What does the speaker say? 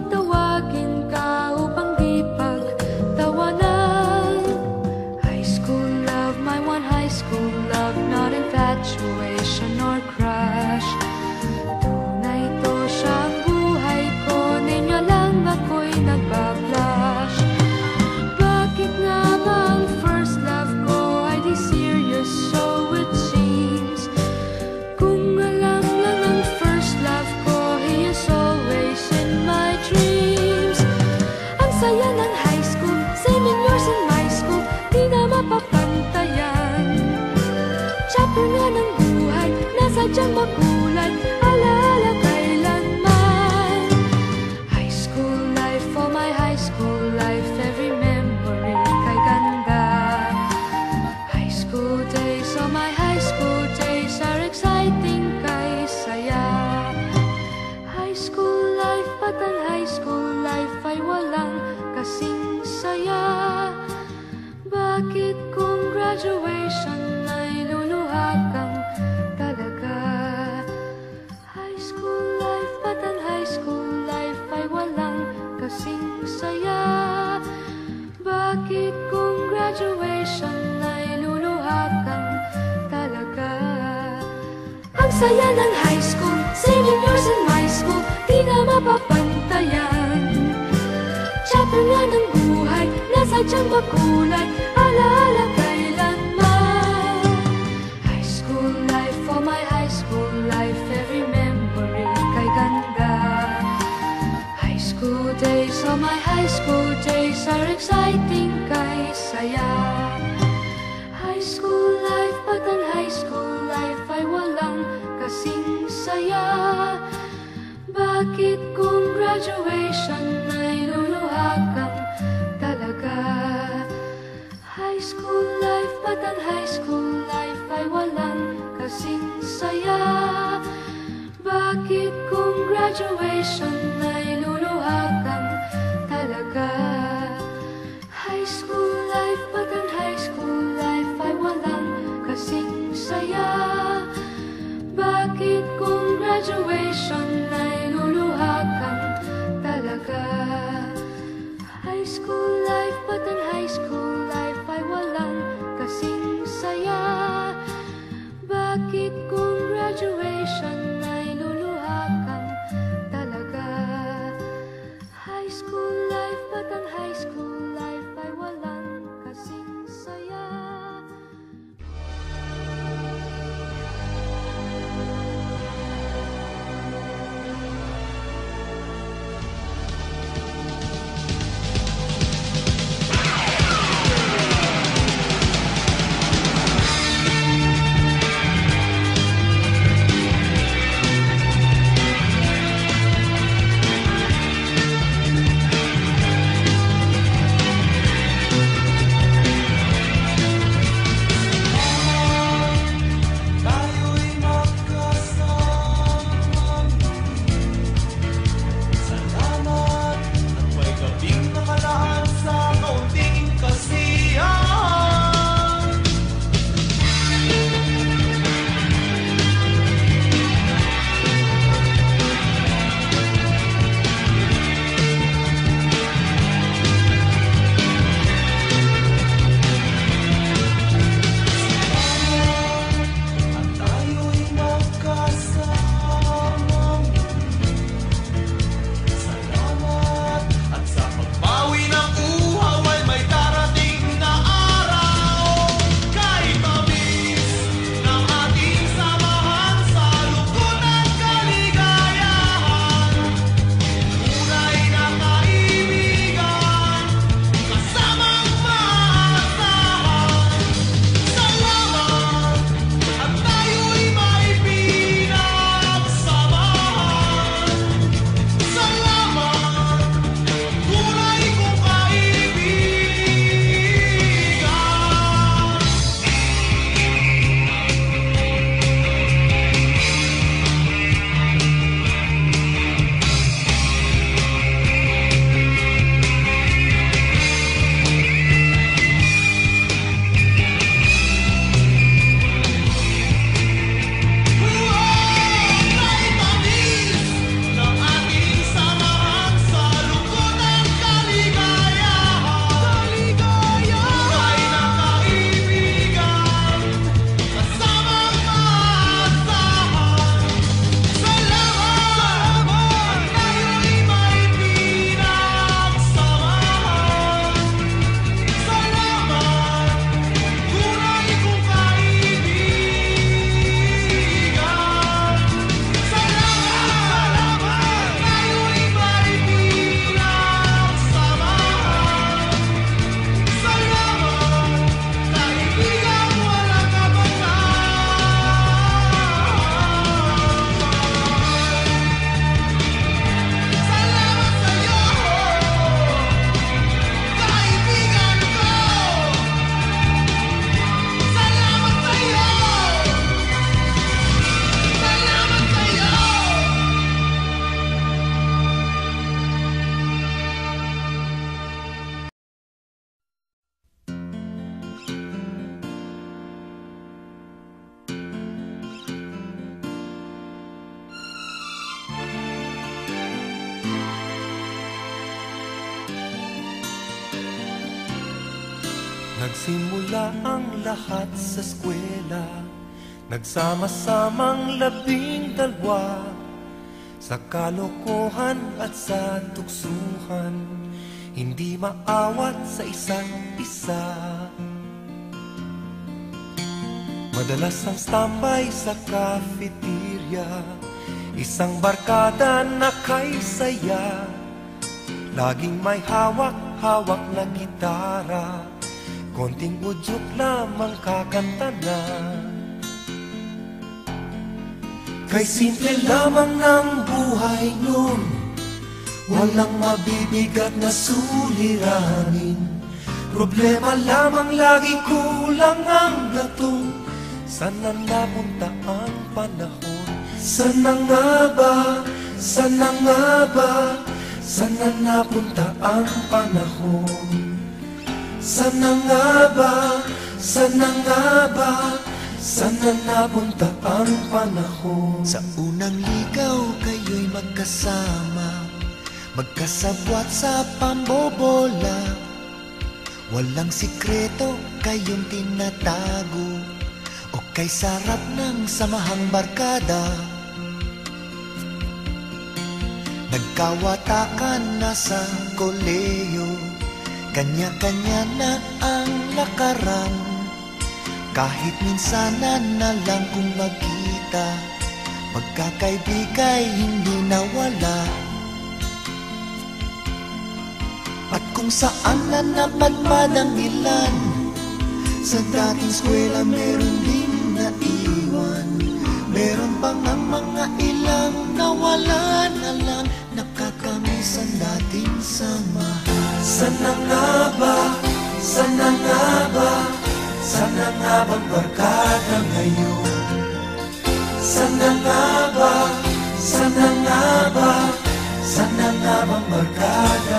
the world my heart. saya ng high school. Saving yours and my school Di na mapapantayan. Chapter nga ng buhay Nasa tiyang makulay Alaala kailanman. High school life Oh my high school life Every memory kay ganda. High school days Oh my high school days Are exciting kay saya. High school kasing saya. Bakit kung graduation ay luluha kang talaga? High school life ba't ang high school life ay walang kasing saya. Bakit kung graduation ay lucky congratulations. Nagsimula ang lahat sa eskwela. Nagsama-samang labing dalwa Sa kalokohan at sa tuksuhan Hindi maawat sa isa't isa. Madalas ang stampay sa cafeteria. Isang barkada na kay saya. Laging may hawak-hawak na gitara Konting udyok lamang kakanta na. Kay simple lamang ng buhay nun. Walang mabibigat na suliranin. Problema lamang lagi kulang ang gatong Sana napunta ang panahon? Sana nga ba, sana nga ba? Sana napunta ang panahon Sana nga ba, sana nga ba Sana napunta ang panahon? Sa unang ligaw kayo'y magkasama Magkasabwat sa pambobola. Walang sikreto kayong tinatago O kay sarap ng samahang barkada. Nagkawatakan na sa koleyo Kanya-kanya na ang lakaran. Kahit minsanan na lang kung magkita Magkakaibigay hindi nawala. At kung saan na napadpad ang ilan Sa dating eskwela meron din naiwan. Meron pang ang mga ilang nawalan na lang Sana nga ba, sana nga ba? Sana nga bang barkada ngayon? Sana nga ba, sana nga ba? Sana nga bang barkada